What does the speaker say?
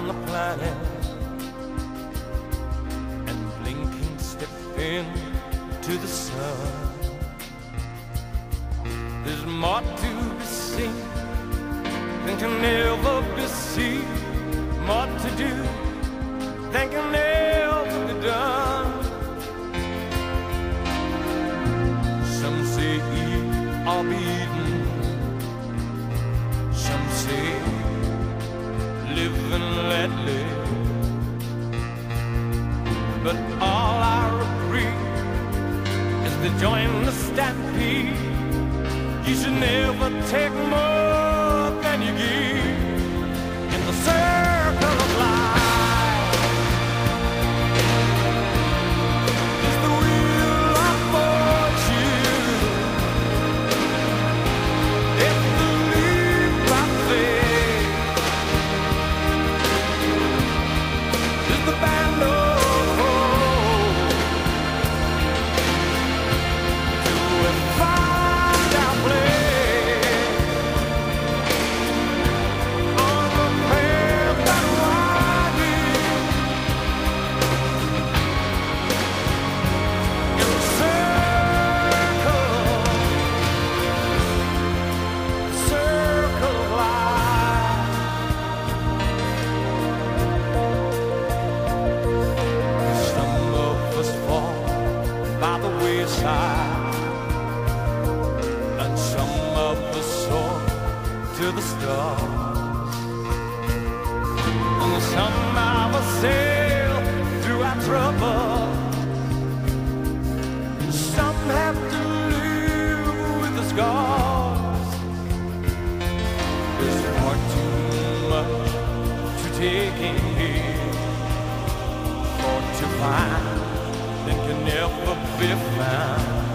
shining and blinking step into the sun. There's more to be seen than can ever be seen, more to do than can ever be done. Some say eat or be eaten, But all I agree is to join the stampede. You should never take more and some of soar to the stars, and some of us sail through our trouble. Some have to live with the scars. There's far too much to take in here or to find that can never be found.